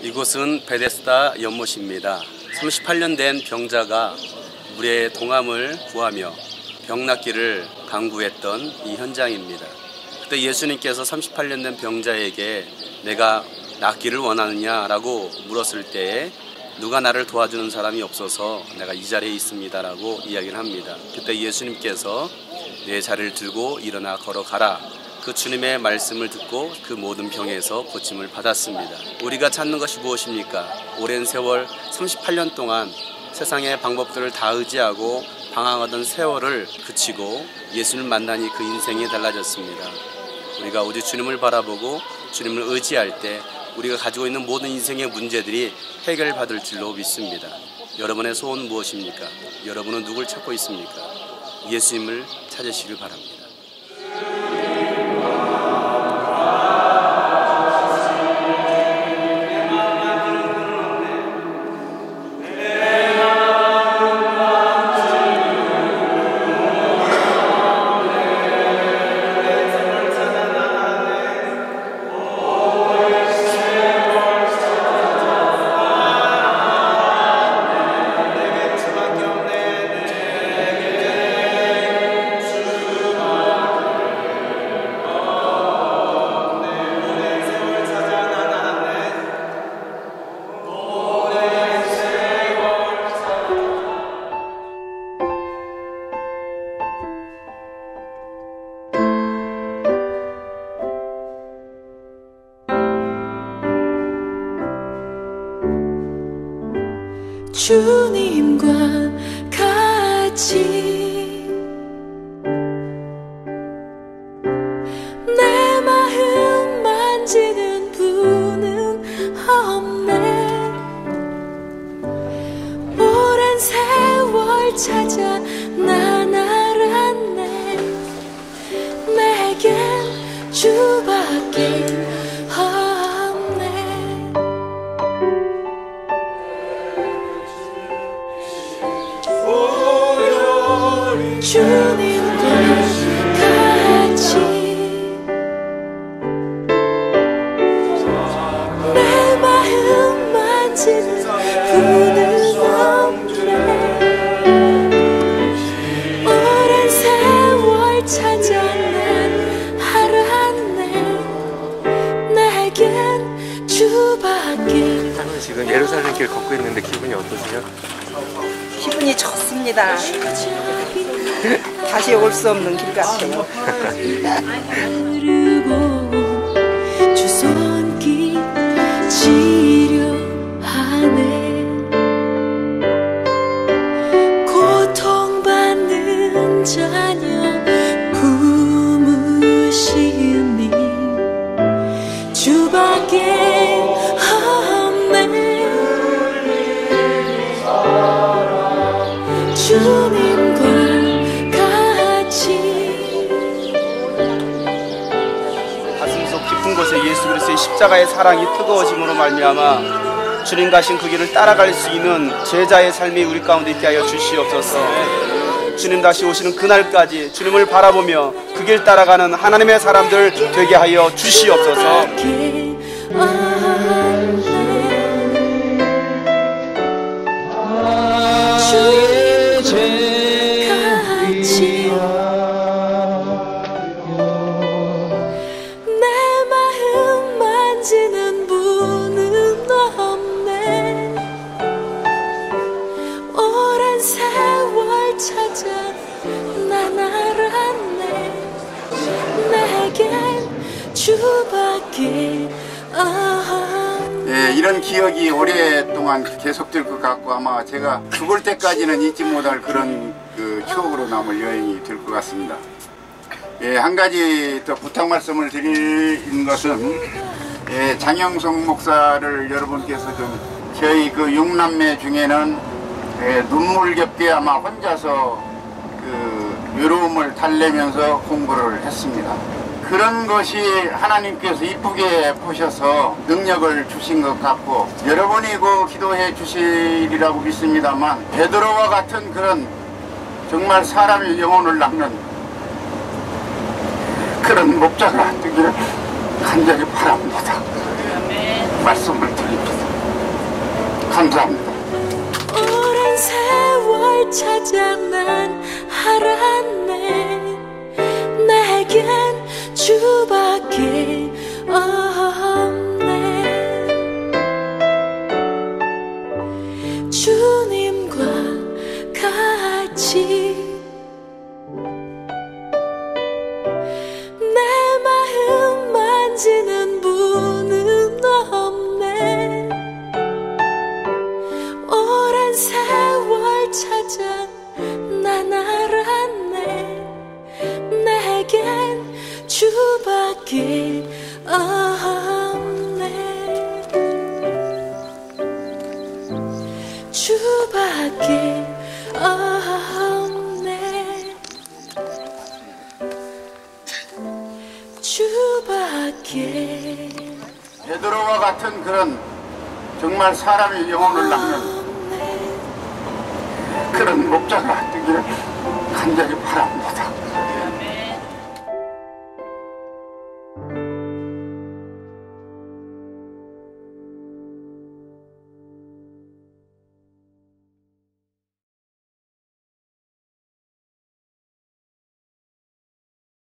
이곳은 베데스다 연못입니다. 38년 된 병자가 물의 동함을 구하며 병 낫기를 강구했던 이 현장입니다. 그때 예수님께서 38년 된 병자에게 내가 낫기를 원하느냐라고 물었을 때에 누가 나를 도와주는 사람이 없어서 내가 이 자리에 있습니다라고 이야기를 합니다. 그때 예수님께서 내 자리를 들고 일어나 걸어가라. 그 주님의 말씀을 듣고 그 모든 병에서 고침을 받았습니다. 우리가 찾는 것이 무엇입니까? 오랜 세월 38년 동안 세상의 방법들을 다 의지하고 방황하던 세월을 그치고 예수를 만나니 그 인생이 달라졌습니다. 우리가 오직 주님을 바라보고 주님을 의지할 때 우리가 가지고 있는 모든 인생의 문제들이 해결받을 줄로 믿습니다. 여러분의 소원은 무엇입니까? 여러분은 누굴 찾고 있습니까? 예수님을 찾으시길 바랍니다. 주님과 같이. 내 마음 만지는 분은 없네. 오랜 세월 찾아 난 알았네. 내겐 주밖에 지금 예루살렘 길 걷고 있는데 기분이 어떠세요? 기분이 좋습니다. 다시 올 수 없는 길 같아요. 십자가의 사랑이 뜨거워짐으로 말미암아 주님 가신 그 길을 따라갈 수 있는 제자의 삶이 우리 가운데 있게 하여 주시옵소서. 주님 다시 오시는 그날까지 주님을 바라보며 그 길 따라가는 하나님의 사람들 되게 하여 주시옵소서. 네 예, 이런 기억이 오랫동안 계속될 것 같고 아마 제가 죽을 때까지는 잊지 못할 그런 그 추억으로 남을 여행이 될 것 같습니다. 예, 한 가지 더 부탁 말씀을 드리는 것은 예, 장영성 목사를 여러분께서 좀 저희 그 육남매 중에는 예, 눈물겹게 아마 혼자서 그 외로움을 달래면서 공부를 했습니다. 그런 것이 하나님께서 이쁘게 보셔서 능력을 주신 것 같고 여러분이 그 기도해 주시리라고 믿습니다만 베드로와 같은 그런 정말 사람의 영혼을 낚는 그런 목자가 되기를 간절히 바랍니다. 말씀을 드립니다. 감사합니다. 오랜 세월 찾아 난 알았네 내겐 주밖에 없네. 주님과 같이 내 마음 만지는 주밖에 없네. 주밖에 없네. 주밖에 베드로와 같은 그런 정말 사람의 영혼을 낳는 그런 목자가 되기를 간절히 바랍니다.